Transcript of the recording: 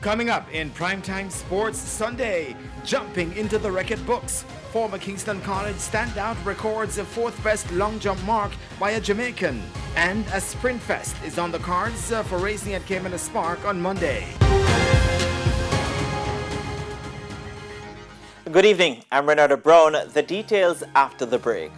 Coming up in Primetime Sports Sunday, jumping into the record books. Former Kingston College standout records the fourth best long jump mark by a Jamaican. And a Sprint Fest is on the cards uh, for racing at Caymanas Park on Monday. Good evening, I'm Renato Brown. The details after the break.